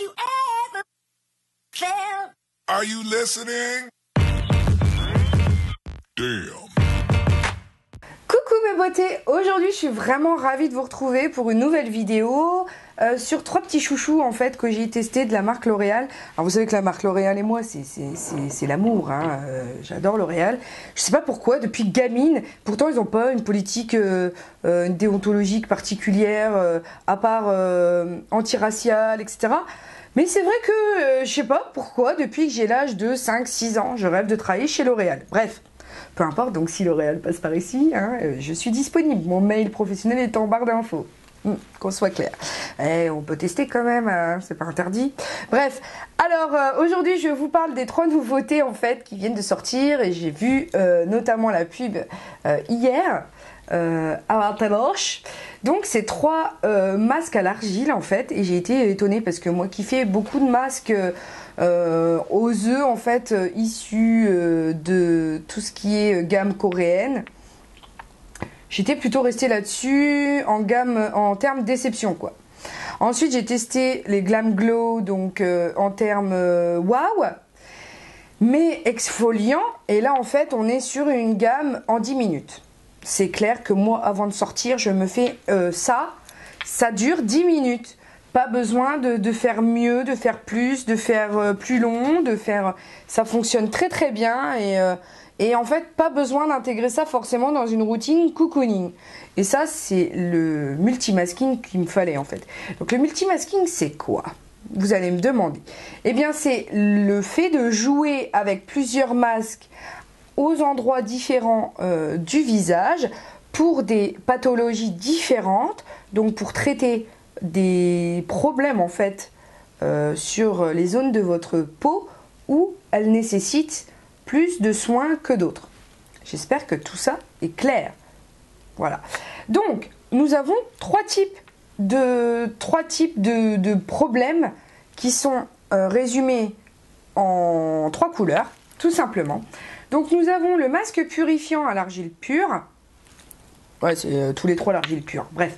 you ever felt. Are you listening? Damn. Mes beautés, aujourd'hui je suis vraiment ravie de vous retrouver pour une nouvelle vidéo euh, sur trois petits chouchous en fait que j'ai testé de la marque L'Oréal. Alors vous savez que la marque L'Oréal et moi c'est- l'amour, hein. Euh, j'adore L'Oréal. Je sais pas pourquoi, depuis gamine, pourtant ils n'ont pas une politique euh, euh, déontologique particulière, à part antiraciale, etc. Mais c'est vrai que je sais pas pourquoi, depuis que j'ai l'âge de 5-6 ans, je rêve de travailler chez L'Oréal. Bref. Peu importe, donc si L'Oréal passe par ici, hein, euh, je suis disponible. Mon mail professionnel est en barre d'infos. Hmm, Qu'on soit clair. Eh, on peut tester quand même, hein, c'est pas interdit. Bref, alors euh, aujourd'hui je vous parle des trois nouveautés en fait qui viennent de sortir et j'ai vu euh, notamment la pub hier euh, à. Donc c'est trois masques à l'argile en fait et j'ai été étonnée parce que moi qui fais beaucoup de masques aux œufs en fait euh, issus euh, de tout ce qui est euh, gamme coréenne. J'étais plutôt restée là-dessus en gamme en termes déception quoi. Ensuite j'ai testé les Glam Glow donc euh, en termes euh, wow mais exfoliant et là en fait on est sur une gamme en 10 minutes. C'est clair que moi avant de sortir je me fais euh, ça, ça dure 10 minutes. Pas besoin de, de faire mieux, de faire plus, de faire euh, plus long, de faire. Ça fonctionne très très bien et, euh, et en fait pas besoin d'intégrer ça forcément dans une routine cocooning. Et ça c'est le multimasking qu'il me fallait en fait. Donc le multimasking c'est quoi? Vous allez me demander. Eh bien c'est le fait de jouer avec plusieurs masques aux endroits différents euh, du visage pour des pathologies différentes, donc pour traiter des problèmes en fait euh, sur les zones de votre peau où elles nécessitent plus de soins que d'autres. J'espère que tout ça est clair. Voilà. Donc, nous avons trois types de, trois types de, problèmes qui sont euh, résumés en trois couleurs, tout simplement. Donc, nous avons le masque purifiant à l'argile pure. Ouais, c'est euh, tous les trois l'argile pure. Bref.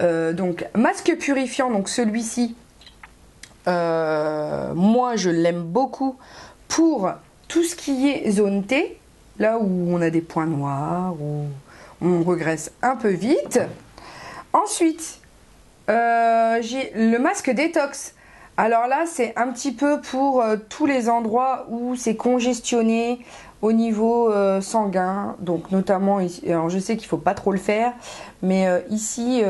Euh, donc, masque purifiant, donc celui-ci, euh, moi je l'aime beaucoup pour tout ce qui est zone T, là où on a des points noirs, où on regresse un peu vite. Ensuite, j'ai le masque détox. Alors là, c'est un petit peu pour euh, tous les endroits où c'est congestionné au niveau euh, sanguin. Donc notamment, alors je sais qu'il faut pas trop le faire, mais euh, ici,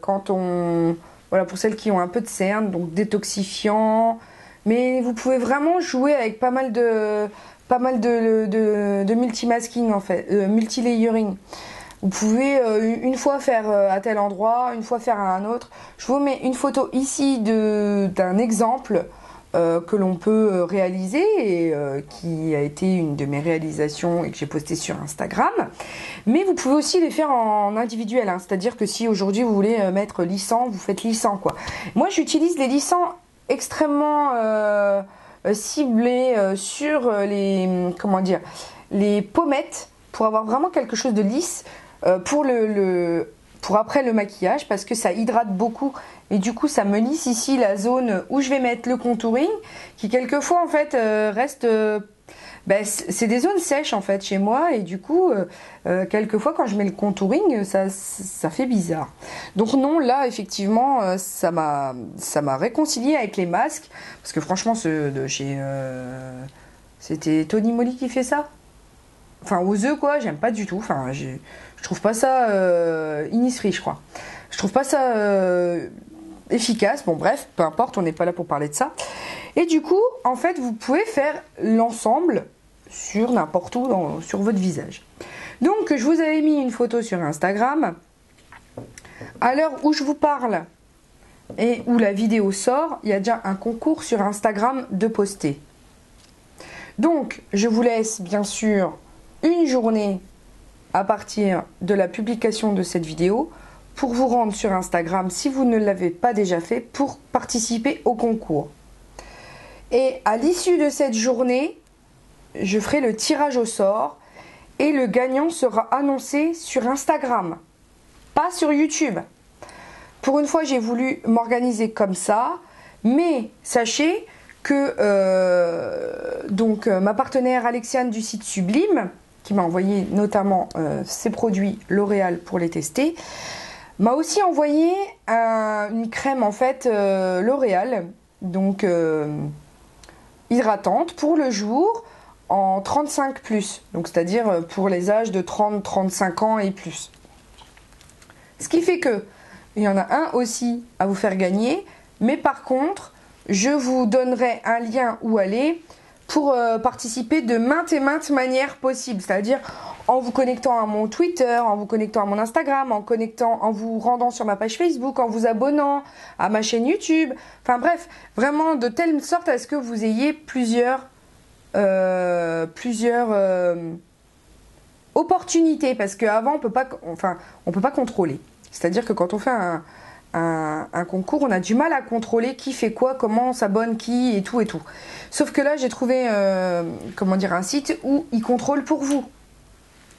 quand on, voilà, pour celles qui ont un peu de cerne, donc détoxifiant. Mais vous pouvez vraiment jouer avec pas mal de, pas mal de, de, de multimasking en fait, multilayering. Vous pouvez euh, une fois faire euh, à tel endroit, une fois faire à un autre. Je vous mets une photo ici d'un exemple euh, que l'on peut réaliser et qui a été une de mes réalisations et que j'ai posté sur Instagram. Mais vous pouvez aussi les faire en individuel, hein. c'est-à-dire que si aujourd'hui vous voulez mettre lissant, vous faites lissant quoi. Moi j'utilise les lissants extrêmement ciblés sur les comment dire les pommettes pour avoir vraiment quelque chose de lisse euh, pour le, pour après le maquillage parce que ça hydrate beaucoup. Et du coup ça me lisse ici la zone où je vais mettre le contouring qui quelquefois en fait euh, reste euh, ben, c'est des zones sèches en fait chez moi. Et du coup euh, quelquefois quand je mets le contouring ça, ça fait bizarre. Donc non là effectivement ça m'a ça m'a réconcilié avec les masques. Parce que franchement ceux de chez c'était Tony Moly qui fait ça. Enfin aux œufs quoi j'aime pas du tout. Enfin j'ai- je trouve pas ça euh, je crois. Je trouve pas ça euh, efficace. Bon bref peu importe on n'est pas là pour parler de ça. Et du coup en fait vous pouvez faire l'ensemble sur n'importe où sur votre visage. Donc je vous avais mis une photo sur Instagram. À l'heure où je vous parle et où la vidéo sort il y a déjà un concours sur Instagram de poster. Donc je vous laisse bien sûr une journée à partir de la publication de cette vidéo pour vous rendre sur Instagram si vous ne l'avez pas déjà fait pour participer au concours. Et à l'issue de cette journée, je ferai le tirage au sort et le gagnant sera annoncé sur Instagram, pas sur YouTube. Pour une fois, j'ai voulu m'organiser comme ça Mais sachez que euh, donc euh, ma partenaire Alexiane du site Sublime, m'a envoyé notamment euh, ses produits L'Oréal pour les tester, m'a aussi envoyé un- une crème en fait euh, L'Oréal, donc euh, hydratante pour le jour en 35 plus, donc c'est-à-dire euh, pour les âges de 30-35 ans et plus. Ce qui fait que il y en a un aussi à vous faire gagner, mais par contre, je vous donnerai un lien où aller pour euh, participer de maintes et maintes manières possibles, c'est-à-dire en vous connectant à mon Twitter, en vous connectant à mon Instagram, en connectant, en vous rendant sur ma page Facebook, en vous abonnant à ma chaîne YouTube. Enfin bref, vraiment de telle sorte à ce que vous ayez plusieurs, euh, plusieurs euh, opportunités, parce qu'avant on peut pas, enfin on peut pas contrôler. C'est-à-dire que quand on fait un, un, concours, on a du mal à contrôler qui fait quoi, comment on s'abonne qui et tout et tout. Sauf que là, j'ai trouvé, euh, comment dire, un site où ils contrôlent pour vous.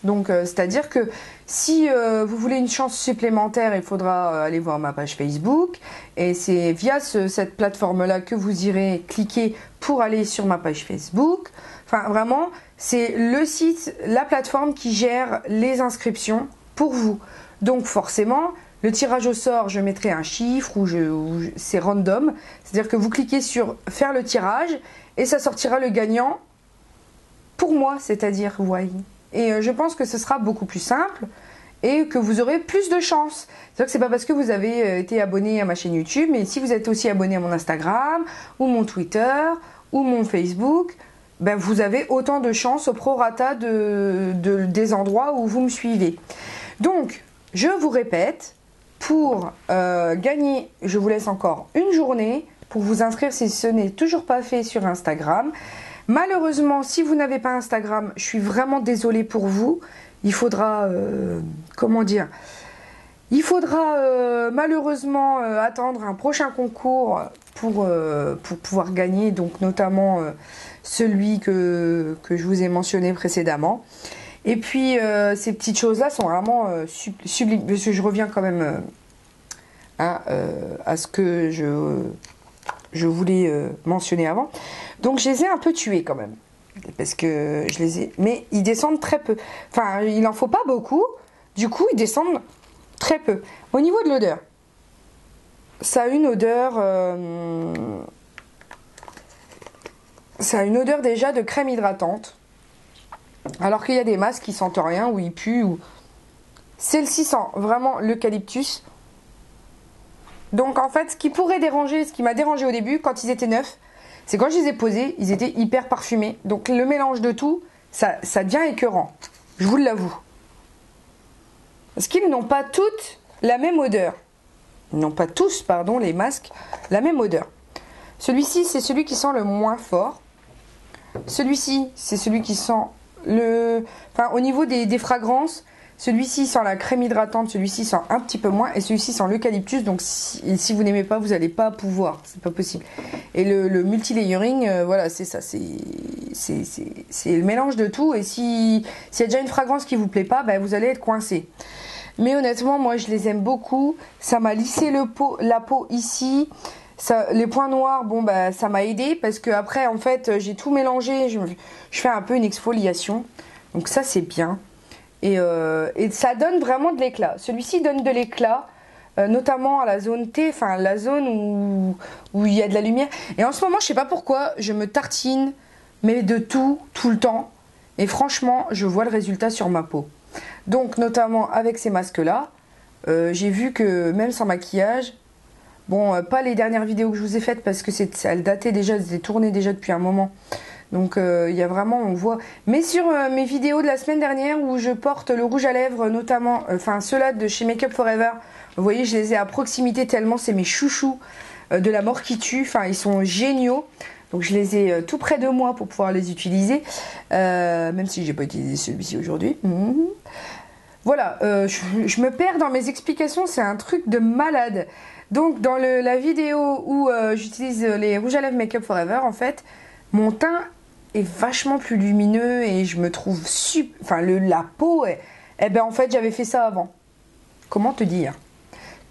Donc, euh, c'est-à-dire que si euh, vous voulez une chance supplémentaire, il faudra aller voir ma page Facebook. Et c'est via ce- cette plateforme-là que vous irez cliquer pour aller sur ma page Facebook. Enfin, vraiment, c'est le site, la plateforme qui gère les inscriptions pour vous. Donc, forcément, le tirage au sort, je mettrai un chiffre ou, c'est random. C'est-à-dire que vous cliquez sur faire le tirage et ça sortira le gagnant pour moi, c'est-à-dire, voyez. Et euh, je pense que ce sera beaucoup plus simple et que vous aurez plus de chance. C'est-à-dire que c'est pas parce que vous avez euh, été abonné à ma chaîne YouTube, mais si vous êtes aussi abonné à mon Instagram ou mon Twitter ou mon Facebook, ben vous avez autant de chances au prorata de- des endroits où vous me suivez. Donc, je vous répète, pour euh, gagner, je vous laisse encore une journée pour vous inscrire si ce n'est toujours pas fait sur Instagram. Malheureusement, si vous n'avez pas Instagram, je suis vraiment désolée pour vous. Il faudra, euh, comment dire, il faudra euh, malheureusement attendre un prochain concours pour, pouvoir gagner, donc notamment celui que je vous ai mentionné précédemment. Et puis euh, ces petites choses-là sont vraiment euh, sub- sublimes, parce que je reviens quand même euh, à, ce que je, je voulais mentionner avant. Donc je les ai un peu tués quand même. Parce que je les ai. Mais ils descendent très peu. Enfin, il en faut pas beaucoup. Du coup, ils descendent très peu. Au niveau de l'odeur, ça a une odeur. Ça a une odeur déjà de crème hydratante. Alors qu'il y a des masques qui sentent rien ou ils puent. Ou... Celle-ci sent vraiment l'eucalyptus. Donc en fait, ce qui pourrait déranger, ce qui m'a dérangé au début quand ils étaient neufs, c'est quand je les ai posés, ils étaient hyper parfumés. Donc le mélange de tout, ça, ça devient écœurant. Je vous l'avoue. Parce qu'ils n'ont pas toutes la même odeur. Ils n'ont pas tous, pardon, les masques, la même odeur. Celui-ci, c'est celui qui sent le moins fort. Celui-ci, c'est celui qui sent le. Enfin, au niveau des, des fragrances, celui-ci sent la crème hydratante, celui-ci sent un petit peu moins, et celui-ci sent l'eucalyptus. Donc, si, vous n'aimez pas, vous n'allez pas pouvoir. C'est pas possible. Et le, le multi-layering, euh, voilà, c'est ça. C'est le mélange de tout. Et si- s'il y a déjà une fragrance qui vous plaît pas, ben, vous allez être coincé. Mais honnêtement, moi, je les aime beaucoup. Ça m'a lissé le peau, la peau ici. Les points noirs, bon, bah, ça m'a aidé parce que après, en fait, j'ai tout mélangé. Je, fais un peu une exfoliation. Donc ça, c'est bien. Et, euh, ça donne vraiment de l'éclat. Celui-ci donne de l'éclat, euh, notamment à la zone T, enfin la zone où, il y a de la lumière. Et en ce moment, je sais pas pourquoi, je me tartine, mais de tout, tout le temps. Et franchement, je vois le résultat sur ma peau. Donc, notamment avec ces masques-là, euh, j'ai vu que même sans maquillage, bon, euh, pas les dernières vidéos que je vous ai faites parce que elles dataient déjà, elles étaient tournées déjà depuis un moment. Donc, euh, il y a vraiment, on voit. Mais sur euh, mes vidéos de la semaine dernière où je porte le rouge à lèvres, notamment, euh, enfin ceux-là de chez Makeup Forever, vous voyez, je les ai à proximité tellement c'est mes chouchous euh, de la mort qui tue. Enfin, ils sont géniaux. Donc je les ai euh, tout près de moi pour pouvoir les utiliser, Euh, même si j'ai pas utilisé celui-ci aujourd'hui. Mhm. Voilà, euh, je me perds dans mes explications, c'est un truc de malade. Donc dans la vidéo où euh, j'utilise les rouges à lèvres Makeup Forever, en fait, mon teint est vachement plus lumineux et je me trouve super... Enfin, le, la peau, est... eh ben en fait, j'avais fait ça avant. Comment te dire?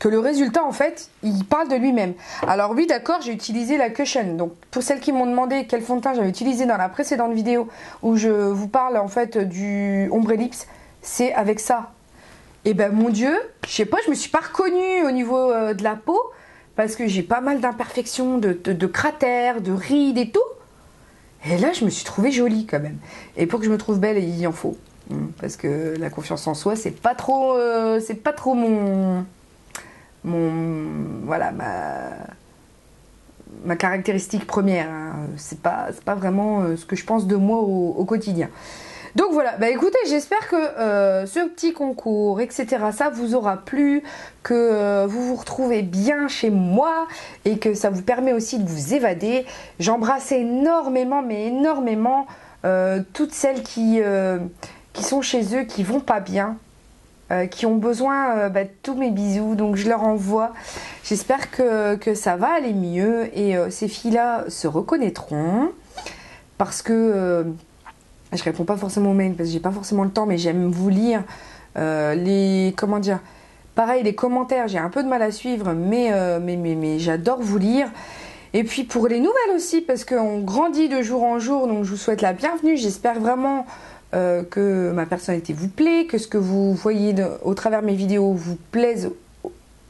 Que le résultat, en fait, il parle de lui-même. Alors oui, d'accord, j'ai utilisé la cushion. Donc pour celles qui m'ont demandé quel fond de teint j'avais utilisé dans la précédente vidéo où je vous parle en fait du ombre ellipse, c'est avec ça. Et ben mon Dieu, je sais pas, je me suis pas reconnue au niveau euh, de la peau parce que j'ai pas mal d'imperfections, de, cratères, de rides et tout. Et là, je me suis trouvée jolie quand même. Et pour que je me trouve belle, il en faut. Mm, Parce que la confiance en soi, c'est pas trop, euh, c'est pas trop mon, mon, voilà, ma, caractéristique première. hein. C'est pas, pas vraiment euh, ce que je pense de moi au quotidien. Donc voilà, bah écoutez, j'espère que euh, ce petit concours, etc., ça vous aura plu, que euh, vous vous retrouvez bien chez moi et que ça vous permet aussi de vous évader. J'embrasse énormément, mais énormément euh, toutes celles qui, sont chez eux, qui vont pas bien, qui ont besoin bah, de tous mes bisous, donc je leur envoie. J'espère que, ça va aller mieux et ces filles-là se reconnaîtront parce que je réponds pas forcément aux mails parce que j'ai pas forcément le temps, mais j'aime vous lire euh, les comment dire. Pareil, les commentaires, j'ai un peu de mal à suivre, mais, euh, mais, mais, mais j'adore vous lire. Et puis pour les nouvelles aussi, parce qu'on grandit de jour en jour, donc je vous souhaite la bienvenue. J'espère vraiment euh, que ma personnalité vous plaît, que ce que vous voyez au travers de mes vidéos vous plaise,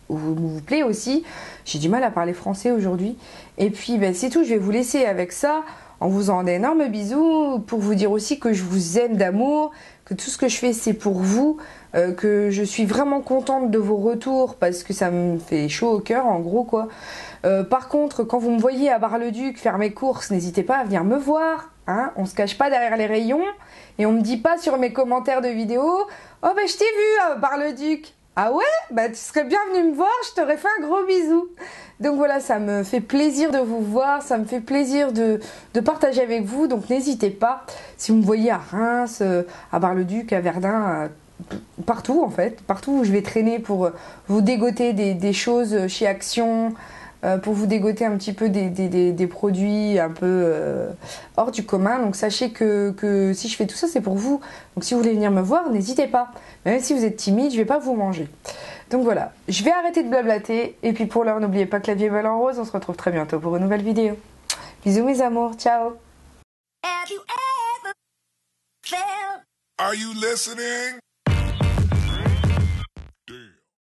vous, vous plaît aussi. J'ai du mal à parler français aujourd'hui. Et puis ben, c'est tout, je vais vous laisser avec ça en vous faisant d'énormes bisous pour vous dire aussi que je vous aime d'amour, que tout ce que je fais c'est pour vous, euh, que je suis vraiment contente de vos retours parce que ça me fait chaud au cœur en gros quoi. Euh, par contre, quand vous me voyez à Bar-le-Duc faire mes courses, n'hésitez pas à venir me voir. Hein on se cache pas derrière les rayons et on me dit pas sur mes commentaires de vidéos Oh ben je t'ai vu à Bar-le-Duc. Ah ouais Bah tu serais bien venu me voir, je t'aurais fait un gros bisou. Donc voilà, ça me fait plaisir de vous voir, ça me fait plaisir de, partager avec vous. Donc n'hésitez pas, si vous me voyez à Reims, euh, à Bar-le-Duc, à Verdun, partout en fait, partout où je vais traîner pour euh, vous dégoter des choses chez Action, euh, pour vous dégoter un petit peu des, des- des- des produits un peu euh, hors du commun. Donc sachez que, que si je fais tout ça, c'est pour vous. Donc si vous voulez venir me voir, n'hésitez pas. Même si vous êtes timide, je vais pas vous manger. Donc voilà, je vais arrêter de blablater. Et puis pour l'heure, n'oubliez pas que la vie est belle en rose. On se retrouve très bientôt pour une nouvelle vidéo. Bisous mes amours, ciao Are you listening?